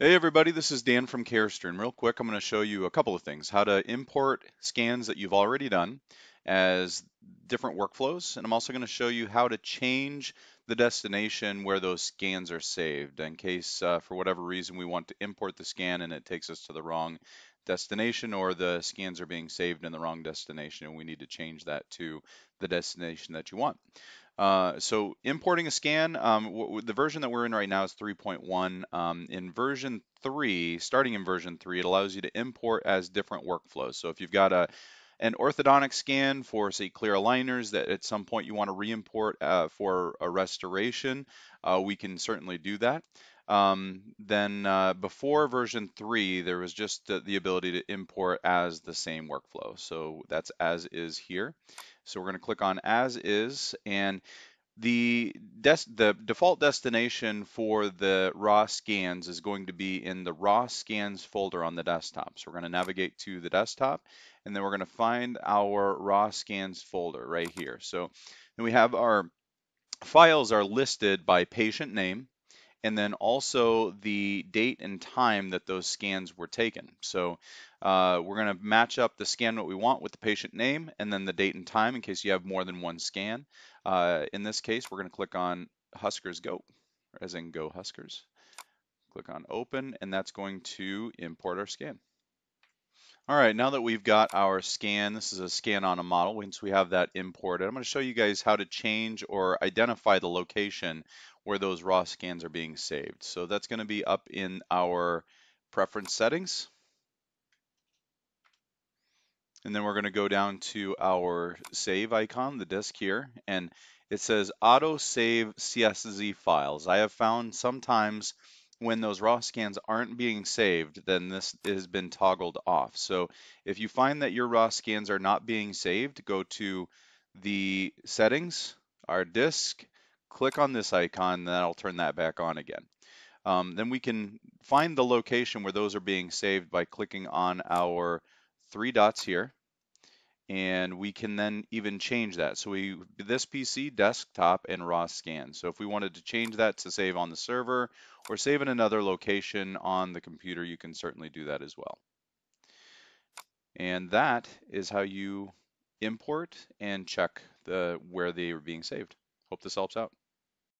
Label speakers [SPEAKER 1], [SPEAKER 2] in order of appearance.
[SPEAKER 1] Hey everybody, this is Dan from Carestream. Real quick, I'm going to show you a couple of things. How to import scans that you've already done as different workflows. And I'm also going to show you how to change the destination where those scans are saved in case uh, for whatever reason we want to import the scan and it takes us to the wrong destination or the scans are being saved in the wrong destination and we need to change that to the destination that you want. Uh, so importing a scan, um, the version that we're in right now is 3.1. Um, in version 3, starting in version 3, it allows you to import as different workflows. So if you've got a an orthodontic scan for, say, clear aligners that at some point you want to re-import uh, for a restoration, uh, we can certainly do that. Um, then uh, before version 3, there was just the, the, ability to import as the same workflow. So that's as is here. So we're going to click on as is and the, the default destination for the raw scans is going to be in the raw scans folder on the desktop. So we're going to navigate to the desktop and then we're going to find our raw scans folder right here. So then we have our files are listed by patient name and then also the date and time that those scans were taken. So uh, we're going to match up the scan what we want with the patient name and then the date and time in case you have more than one scan. Uh, in this case, we're going to click on Huskers Go, as in Go Huskers. Click on Open, and that's going to import our scan. All right, now that we've got our scan, this is a scan on a model, once we have that imported, I'm going to show you guys how to change or identify the location where those raw scans are being saved. So that's going to be up in our preference settings. And then we're going to go down to our save icon, the disk here, and it says auto save CSZ files. I have found sometimes when those raw scans aren't being saved, then this has been toggled off. So if you find that your raw scans are not being saved, go to the settings, our disk, click on this icon, and that'll turn that back on again. Um, then we can find the location where those are being saved by clicking on our three dots here and we can then even change that. So we this PC, desktop, and raw scan. So if we wanted to change that to save on the server or save in another location on the computer, you can certainly do that as well. And that is how you import and check the where they are being saved. Hope this helps out.